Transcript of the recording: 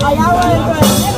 好呀喂对